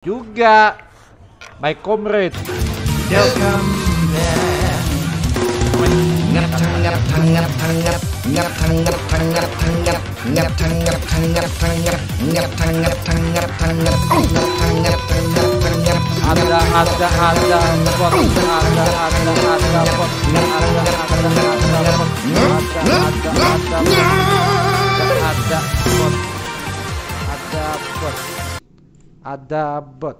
juga my comrade ada ada ada bot ada ada ada bot ada ada ada ada bot ada ada ada bot ada bot ada bot